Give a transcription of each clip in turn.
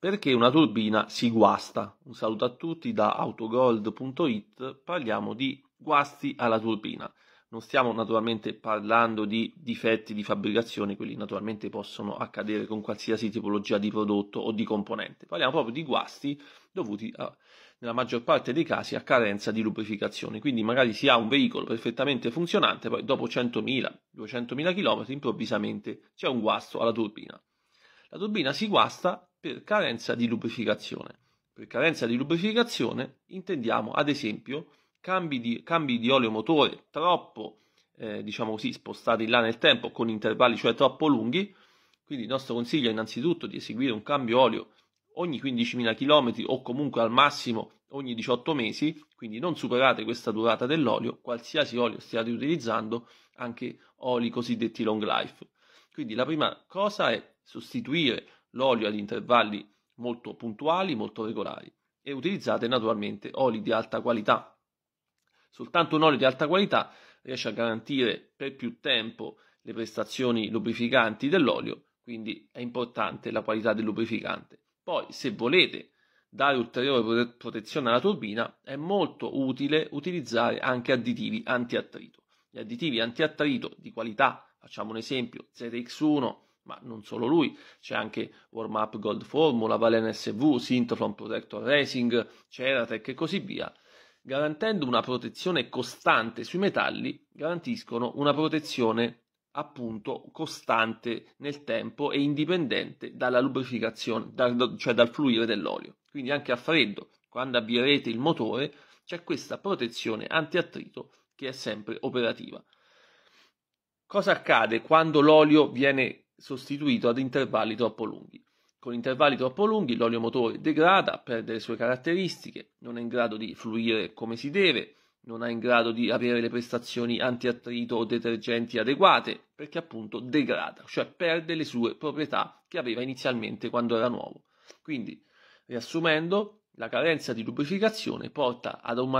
Perché una turbina si guasta? Un saluto a tutti da autogold.it, parliamo di guasti alla turbina. Non stiamo naturalmente parlando di difetti di fabbricazione, quelli naturalmente possono accadere con qualsiasi tipologia di prodotto o di componente. Parliamo proprio di guasti dovuti a, nella maggior parte dei casi a carenza di lubrificazione. Quindi magari si ha un veicolo perfettamente funzionante, poi dopo 100.000, 200.000 km improvvisamente c'è un guasto alla turbina. La turbina si guasta per carenza di lubrificazione. Per carenza di lubrificazione intendiamo ad esempio cambi di, cambi di olio motore troppo eh, diciamo così, spostati là nel tempo con intervalli cioè troppo lunghi. Quindi il nostro consiglio è innanzitutto di eseguire un cambio olio ogni 15.000 km o comunque al massimo ogni 18 mesi, quindi non superate questa durata dell'olio, qualsiasi olio stiate utilizzando, anche oli cosiddetti long life. Quindi la prima cosa è sostituire l'olio ad intervalli molto puntuali, molto regolari e utilizzate naturalmente oli di alta qualità. Soltanto un olio di alta qualità riesce a garantire per più tempo le prestazioni lubrificanti dell'olio, quindi è importante la qualità del lubrificante. Poi, se volete dare ulteriore protezione alla turbina, è molto utile utilizzare anche additivi antiattrito. Gli additivi antiattrito di qualità, facciamo un esempio, ZX1, ma non solo lui, c'è anche Warm Up Gold Formula, Valen SV, Synthron Protector Racing, Ceratec e così via, garantendo una protezione costante sui metalli, garantiscono una protezione appunto costante nel tempo e indipendente dalla lubrificazione, dal, cioè dal fluire dell'olio. Quindi anche a freddo, quando avvierete il motore, c'è questa protezione antiattrito che è sempre operativa. Cosa accade quando l'olio viene sostituito ad intervalli troppo lunghi. Con intervalli troppo lunghi l'olio motore degrada, perde le sue caratteristiche, non è in grado di fluire come si deve, non è in grado di avere le prestazioni antiattrito o detergenti adeguate, perché appunto degrada, cioè perde le sue proprietà che aveva inizialmente quando era nuovo. Quindi, riassumendo, la carenza di lubrificazione porta ad un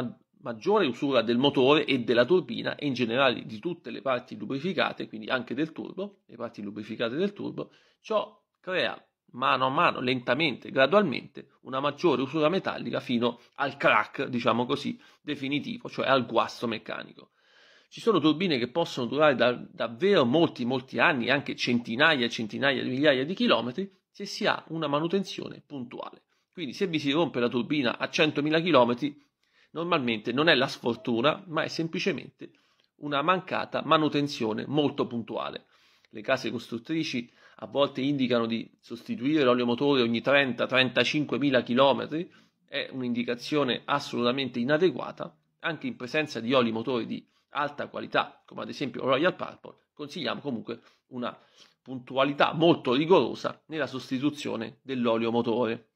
maggiore usura del motore e della turbina e in generale di tutte le parti lubrificate, quindi anche del turbo, le parti lubrificate del turbo, ciò crea mano a mano, lentamente, gradualmente, una maggiore usura metallica fino al crack, diciamo così, definitivo, cioè al guasto meccanico. Ci sono turbine che possono durare da, davvero molti, molti anni, anche centinaia e centinaia di migliaia di chilometri, se si ha una manutenzione puntuale. Quindi se vi si rompe la turbina a 100.000 km, normalmente non è la sfortuna, ma è semplicemente una mancata manutenzione molto puntuale. Le case costruttrici a volte indicano di sostituire l'olio motore ogni 30-35 mila km, è un'indicazione assolutamente inadeguata, anche in presenza di oli motori di alta qualità, come ad esempio Royal Purple, consigliamo comunque una puntualità molto rigorosa nella sostituzione dell'olio motore.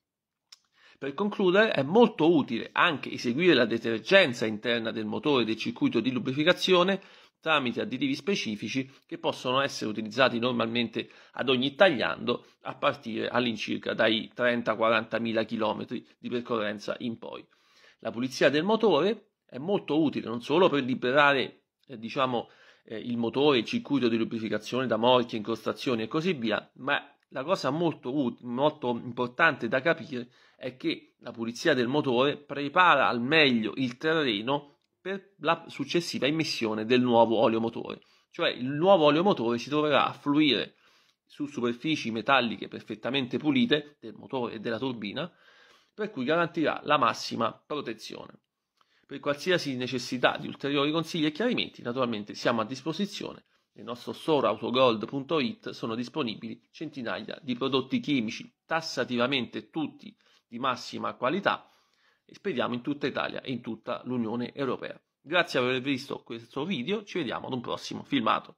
Per concludere, è molto utile anche eseguire la detergenza interna del motore del circuito di lubrificazione tramite additivi specifici che possono essere utilizzati normalmente ad ogni tagliando a partire all'incirca dai 30-40 mila km di percorrenza in poi. La pulizia del motore è molto utile non solo per liberare eh, diciamo, eh, il motore, il circuito di lubrificazione da morchie, incrostazioni e così via, ma la cosa molto, molto importante da capire è che la pulizia del motore prepara al meglio il terreno per la successiva emissione del nuovo olio motore. Cioè il nuovo olio motore si troverà a fluire su superfici metalliche perfettamente pulite del motore e della turbina, per cui garantirà la massima protezione. Per qualsiasi necessità di ulteriori consigli e chiarimenti, naturalmente siamo a disposizione nel nostro store autogold.it sono disponibili centinaia di prodotti chimici, tassativamente tutti di massima qualità e spediamo in tutta Italia e in tutta l'Unione Europea. Grazie per aver visto questo video, ci vediamo ad un prossimo filmato.